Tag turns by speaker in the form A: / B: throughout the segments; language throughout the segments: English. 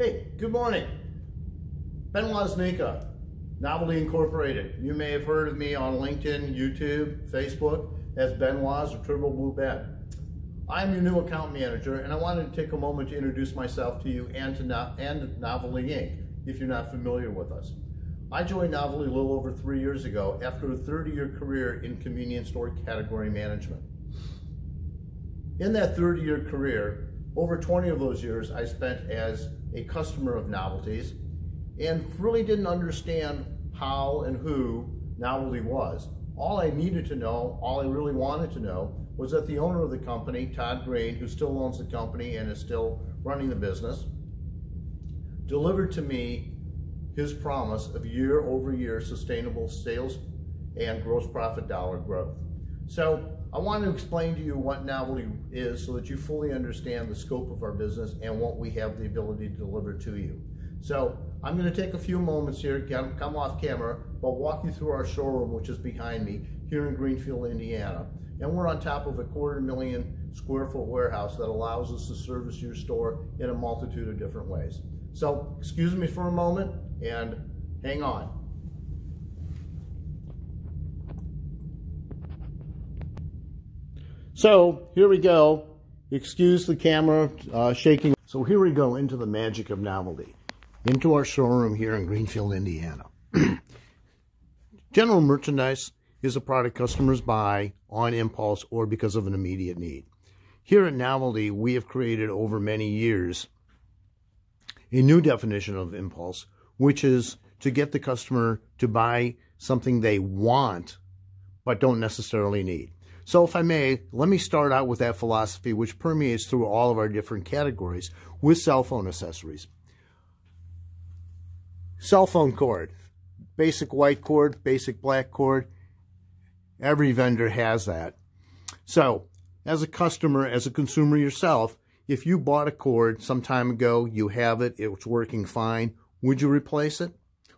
A: Hey, good morning. Ben Woznica, Novelty Incorporated. You may have heard of me on LinkedIn, YouTube, Facebook as Ben Woz or Turbo Blue Ben. I'm your new account manager and I wanted to take a moment to introduce myself to you and to no and Novelty Inc. if you're not familiar with us. I joined Novelty a little over three years ago after a 30-year career in convenience store category management. In that 30-year career, over 20 of those years I spent as a customer of novelties and really didn't understand how and who novelty was. All I needed to know, all I really wanted to know, was that the owner of the company, Todd Green, who still owns the company and is still running the business, delivered to me his promise of year over year sustainable sales and gross profit dollar growth. So I want to explain to you what Novelty is so that you fully understand the scope of our business and what we have the ability to deliver to you. So I'm going to take a few moments here, come off camera, but walk you through our showroom, which is behind me here in Greenfield, Indiana. And we're on top of a quarter million square foot warehouse that allows us to service your store in a multitude of different ways. So excuse me for a moment and hang on. So here we go. Excuse the camera uh, shaking. So here we go into the magic of novelty, into our showroom here in Greenfield, Indiana. General merchandise is a product customers buy on impulse or because of an immediate need. Here at Novelty, we have created over many years a new definition of impulse, which is to get the customer to buy something they want but don't necessarily need. So, if I may, let me start out with that philosophy which permeates through all of our different categories with cell phone accessories. Cell phone cord, basic white cord, basic black cord, Every vendor has that. So, as a customer, as a consumer yourself, if you bought a cord some time ago, you have it, it's working fine, would you replace it?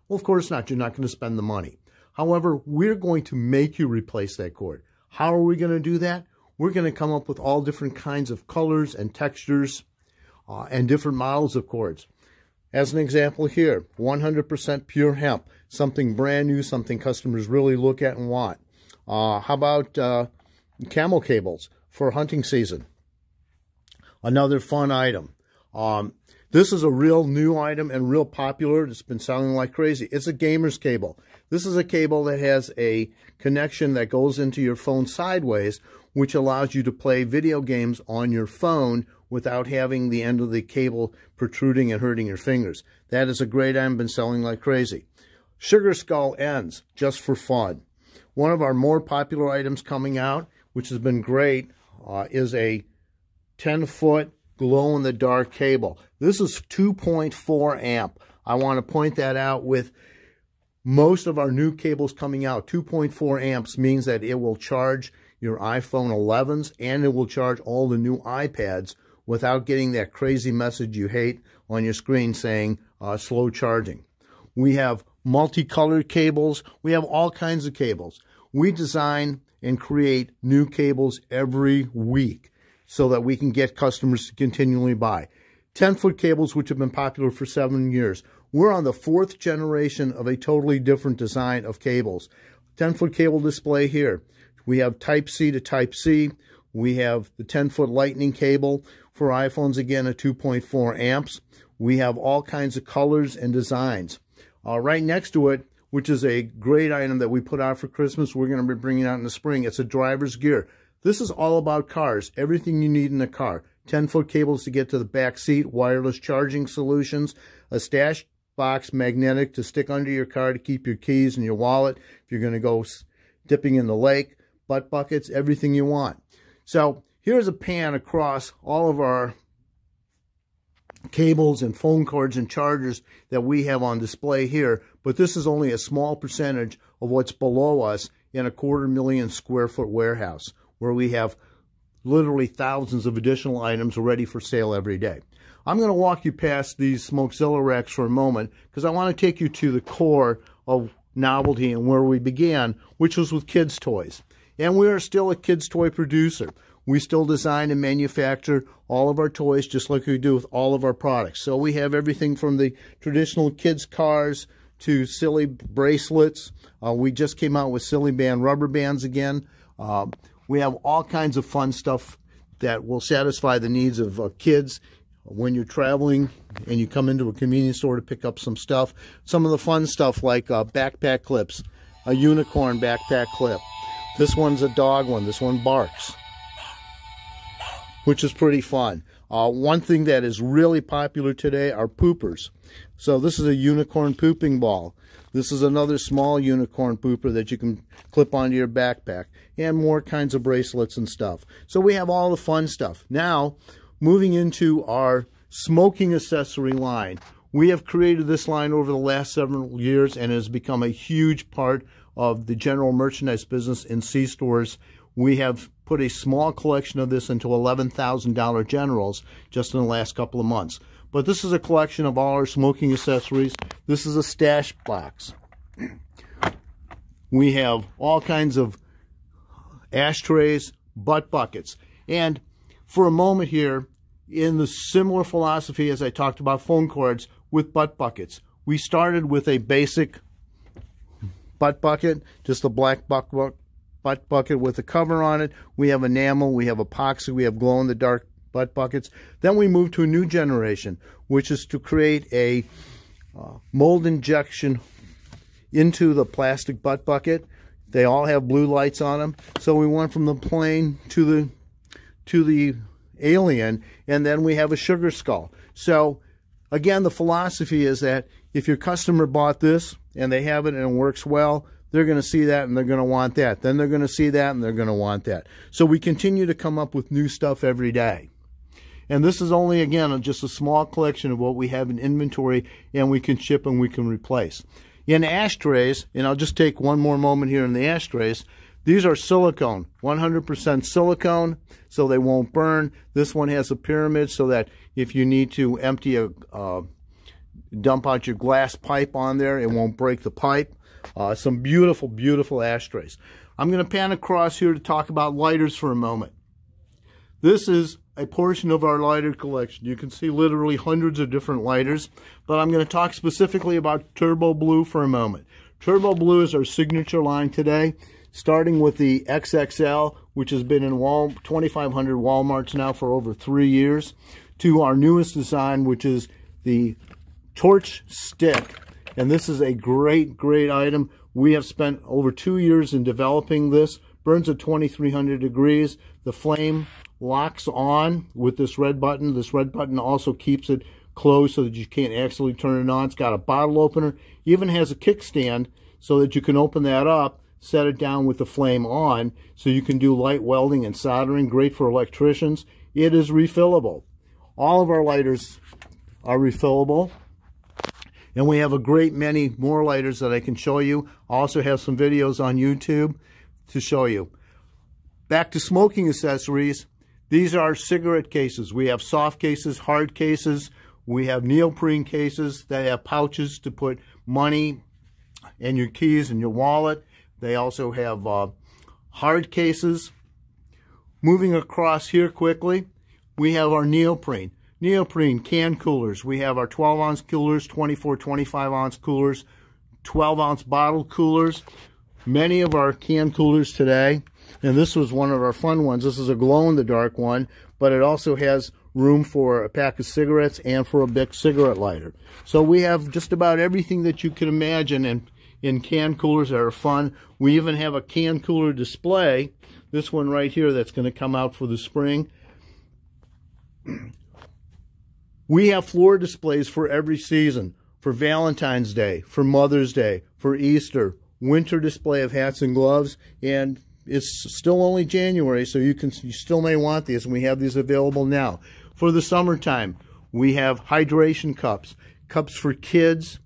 A: Well, of course not. You're not going to spend the money. However, we're going to make you replace that cord. How are we going to do that? We're going to come up with all different kinds of colors and textures uh, and different models of cords. As an example here, 100% pure hemp, something brand new, something customers really look at and want. Uh, how about uh, camel cables for hunting season? Another fun item. Um, this is a real new item and real popular. It's been selling like crazy. It's a gamer's cable. This is a cable that has a connection that goes into your phone sideways, which allows you to play video games on your phone without having the end of the cable protruding and hurting your fingers. That is a great item, been selling like crazy. Sugar Skull ends, just for fun. One of our more popular items coming out, which has been great, uh, is a 10 foot glow in the dark cable. This is 2.4 amp. I want to point that out with most of our new cables coming out. 2.4 amps means that it will charge your iPhone 11s and it will charge all the new iPads without getting that crazy message you hate on your screen saying uh, slow charging. We have multicolored cables. We have all kinds of cables. We design and create new cables every week so that we can get customers to continually buy. 10 foot cables, which have been popular for seven years. We're on the fourth generation of a totally different design of cables. 10 foot cable display here. We have Type C to Type C. We have the 10 foot lightning cable for iPhones, again, at 2.4 amps. We have all kinds of colors and designs. Uh, right next to it, which is a great item that we put out for Christmas, we're going to be bringing out in the spring. It's a driver's gear. This is all about cars, everything you need in a car. 10 foot cables to get to the back seat, wireless charging solutions, a stash box magnetic to stick under your car to keep your keys and your wallet if you're going to go dipping in the lake, butt buckets, everything you want. So here's a pan across all of our cables and phone cords and chargers that we have on display here, but this is only a small percentage of what's below us in a quarter million square foot warehouse where we have literally thousands of additional items ready for sale every day. I'm going to walk you past these Smokezilla racks for a moment because I want to take you to the core of novelty and where we began, which was with kids' toys. And we are still a kids' toy producer. We still design and manufacture all of our toys just like we do with all of our products. So we have everything from the traditional kids' cars to silly bracelets. Uh, we just came out with silly band rubber bands again. Uh, we have all kinds of fun stuff that will satisfy the needs of uh, kids when you're traveling and you come into a convenience store to pick up some stuff. Some of the fun stuff like uh, backpack clips, a unicorn backpack clip. This one's a dog one. This one barks, which is pretty fun. Uh, one thing that is really popular today are poopers. So this is a unicorn pooping ball. This is another small unicorn pooper that you can clip onto your backpack and more kinds of bracelets and stuff. So we have all the fun stuff. Now, moving into our smoking accessory line. We have created this line over the last several years and it has become a huge part of the general merchandise business in C stores. We have put a small collection of this into 11,000 Dollar Generals just in the last couple of months. But this is a collection of all our smoking accessories. This is a stash box. We have all kinds of ashtrays, butt buckets. And for a moment here, in the similar philosophy as I talked about phone cords with butt buckets, we started with a basic butt bucket, just a black bucket butt bucket with a cover on it. We have enamel, we have epoxy, we have glow in the dark butt buckets. Then we move to a new generation, which is to create a uh, mold injection into the plastic butt bucket. They all have blue lights on them. So we went from the plain to the to the alien, and then we have a sugar skull. So again, the philosophy is that if your customer bought this and they have it and it works well, they're going to see that and they're going to want that. Then they're going to see that and they're going to want that. So we continue to come up with new stuff every day. And this is only, again, just a small collection of what we have in inventory and we can ship and we can replace. In ashtrays, and I'll just take one more moment here in the ashtrays, these are silicone, 100% silicone, so they won't burn. This one has a pyramid so that if you need to empty a, uh, dump out your glass pipe on there, it won't break the pipe. Uh, some beautiful, beautiful ashtrays. I'm going to pan across here to talk about lighters for a moment. This is a portion of our lighter collection. You can see literally hundreds of different lighters, but I'm going to talk specifically about Turbo Blue for a moment. Turbo Blue is our signature line today, starting with the XXL, which has been in Wal 2,500 Walmarts now for over three years, to our newest design, which is the Torch Stick, and this is a great, great item. We have spent over two years in developing this. Burns at 2300 degrees. The flame locks on with this red button. This red button also keeps it closed so that you can't actually turn it on. It's got a bottle opener. Even has a kickstand so that you can open that up, set it down with the flame on so you can do light welding and soldering. Great for electricians. It is refillable. All of our lighters are refillable. And we have a great many more lighters that I can show you. I also have some videos on YouTube to show you. Back to smoking accessories. These are cigarette cases. We have soft cases, hard cases. We have neoprene cases that have pouches to put money and your keys and your wallet. They also have uh, hard cases. Moving across here quickly, we have our neoprene neoprene can coolers. We have our 12 ounce coolers, 24, 25 ounce coolers, 12 ounce bottle coolers. Many of our can coolers today, and this was one of our fun ones. This is a glow in the dark one, but it also has room for a pack of cigarettes and for a big cigarette lighter. So we have just about everything that you can imagine in, in can coolers that are fun. We even have a can cooler display, this one right here that's going to come out for the spring. We have floor displays for every season, for Valentine's Day, for Mother's Day, for Easter, winter display of hats and gloves, and it's still only January, so you can you still may want these, and we have these available now. For the summertime, we have hydration cups, cups for kids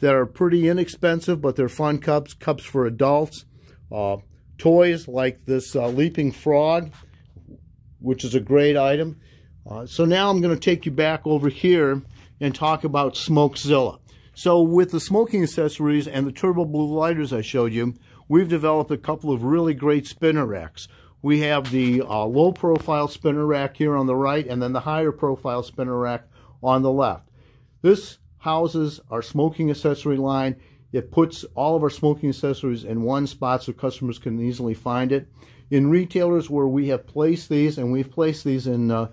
A: that are pretty inexpensive, but they're fun cups, cups for adults, uh, toys like this uh, leaping frog, which is a great item. Uh, so now I'm going to take you back over here and talk about Smokezilla. So with the smoking accessories and the turbo blue lighters I showed you, we've developed a couple of really great spinner racks. we have the uh, low profile spinner rack here on the right and then the higher profile spinner rack on the left. This houses our smoking accessory line. It puts all of our smoking accessories in one spot so customers can easily find it. In retailers where we have placed these, and we've placed these in, uh,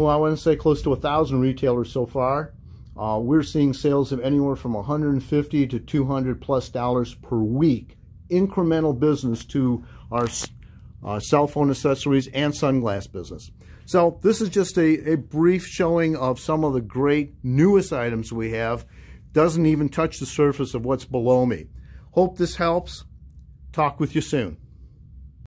A: well, I want to say close to a thousand retailers so far, uh, we're seeing sales of anywhere from 150 to 200 plus dollars per week. Incremental business to our uh, cell phone accessories and sunglass business. So this is just a, a brief showing of some of the great newest items we have. Doesn't even touch the surface of what's below me. Hope this helps. Talk with you soon.